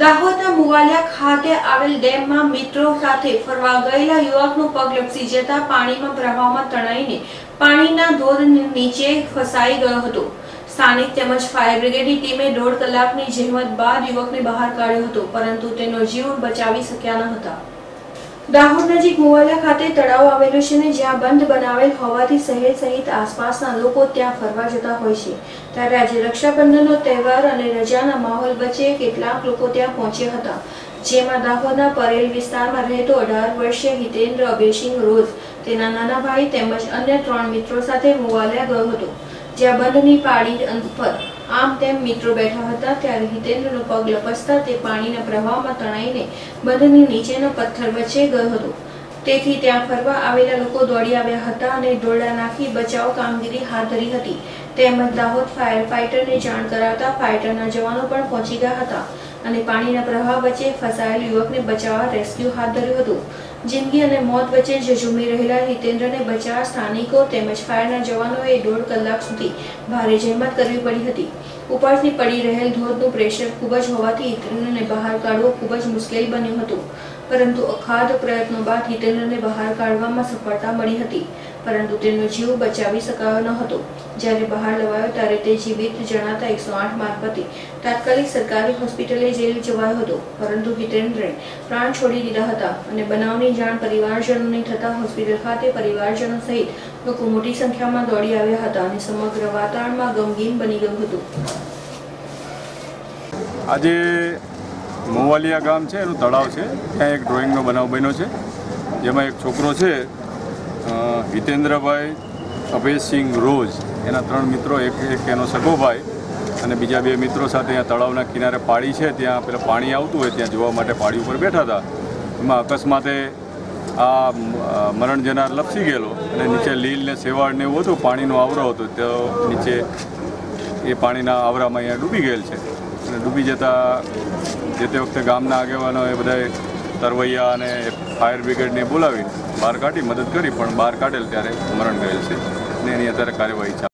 દાહોદના મુવાલિયા ખાતે આવેલ ડેમમાં મિત્રો સાથે ફરવા ગયેલા યુવકનું પગ લપસી જતા પાણીમાં પ્રવાહમાં તણાઈને પાણીના ધોધ નીચે ફસાઈ ગયો હતો. સ્થાનિક તેમજ ફાયર બ્રિગેડની ટીમે દોઢ કલાકની જહેમત બાદ યુવકને બહાર કાઢ્યો હતો, પરંતુ તેનો જીવ બચાવી શક્યા ન હતા. દાહોદ નજીક મુવાલા ખાતે તળાવ આવેલું છે ને જ્યાં બંધ બનાવેલ હોવાથી શહેર સહિત આસપાસના લોકો ત્યાં ફરવા જતા હોય છે. ત્યારે આજે રક્ષાબંધનનો તહેવાર અને રજાના માહોલ વચ્ચે કેટલાક લોકો ત્યાં પહોંચ્યા હતા. જેમાં દાહોદના પરેલ વિસ્તારમાં રહેતો અઢાર વર્ષીય હિતેન્દ્ર અભયસિંહ રોજ તેના નાના ભાઈ તેમજ અન્ય ત્રણ મિત્રો સાથે મુવાલા ગયો હતો. જ્યાં બંધની પાડી પર. આમ તેમ મિત્રો બેઠા હતા ત્યારે હિતેન્દ્રનો પગ લપસતા તે પાણીના પ્રવાહમાં તણાઈને બંધની નીચેનો પથ્થર વચ્ચે ગયો હતો. તેથી ત્યાં ફરવા આવેલા લોકો દોડી આવ્યા હતા અને ડોળા નાખી બચાવ કામગીરી હાથ ધરી હતી. તેમજ દાહોદ ફાયર ફાઇટરને જાણ કરાવતા ફાઇટરના જવાનો પણ પહોંચી ગયા હતા અને પાણીના પ્રવાહ વચ્ચે ફસાયેલ યુવકને બચાવવા રેસ્ક્યુ હાથ ધર્યું હતું. જિંદગી અને મોત વચ્ચે ઝઝૂમી રહેલા હિતેન્દ્રને બચાવવા સ્થાનિકો તેમજ ફાયરના જવાનોએ દોઢ કલાક સુધી ભારે જહેમત કરવી પડી હતી. ઉપરથી પડી રહેલ ધોધનું પ્રેશર ખૂબ જ હોવાથી હિતેન્દ્રને બહાર કાઢવું ખૂબ જ મુશ્કેલ બન્યું હતું. પરંતુ અખાધ પ્રયત્નો બાદ હિતેન્દ્રને બહાર કાઢવામાં સફળતા મળી હતી. પરંતુ તેનો જીવ બચાવી શકાયો ન હતો. જ્યારે બહાર લવાયો ત્યારે તે જીવિત જણાતા એકસો આઠ મારફતે તાત્કાલિક સરકારી હોસ્પિટલે જેલ જવાયો હતો. પરંતુ હિતેન્દ્રે પ્રાણ છોડી દીધા હતા અને બનાવની જાણ પરિવારજનોને થતા હોસ્પિટલ ખાતે પરિવારજનો સહિત લોકો મોટી સંખ્યામાં દોડી આવ્યા હતા અને સમગ્ર વાતાવરણમાં ગમગીન બની ગયું હતું. આજે મોવાલિયા ગામ છે, એનું તળાવ છે. ત્યાં એક ડ્રોઈંગનો બનાવ બન્યો છે. જેમાં એક છોકરો છે હિતેન્દ્રભાઈ અભયસિંહ રોજ, એના ત્રણ મિત્રો, એક એક એનો સગો ભાઈ અને બીજા બે મિત્રો સાથે અહીંયા તળાવના કિનારે પાળી છે, ત્યાં પેલા પાણી આવતું હોય, ત્યાં જોવા માટે પાળી ઉપર બેઠા હતા. એમાં અકસ્માતે આ મરણ જનાર લપસી ગયેલો અને નીચે લીલ ને સેવાળ ને એવું હતું, પાણીનો આવરો હતો, તો નીચે એ પાણીના આવરામાં અહીંયા ડૂબી ગયેલ છે. અને ડૂબી જતા જે તે વખતે ગામના આગેવાનો એ બધાએ તરવૈયા અને ફાયર બ્રિગેડને બોલાવી બહાર કાઢી મદદ કરી, પણ બહાર કાઢેલ ત્યારે મરણ ગયેલ છે અને એની અત્યારે કાર્યવાહી ચાલુ